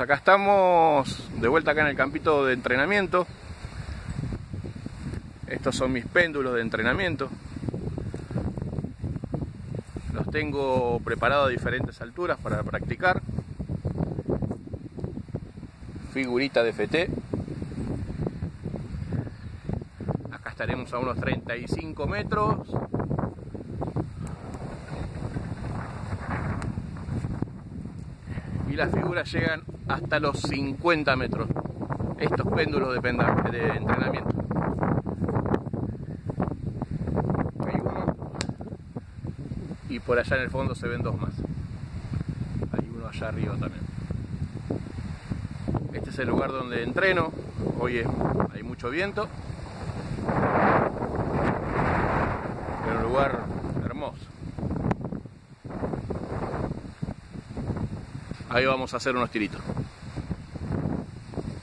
acá estamos de vuelta acá en el campito de entrenamiento. Estos son mis péndulos de entrenamiento. Los tengo preparados a diferentes alturas para practicar. Figurita de FT. Acá estaremos a unos 35 metros. y las figuras llegan hasta los 50 metros. Estos péndulos de, de entrenamiento. Hay uno. Y por allá en el fondo se ven dos más. Hay uno allá arriba también. Este es el lugar donde entreno. Hoy hay mucho viento. Pero un lugar hermoso. Ahí vamos a hacer unos tiritos.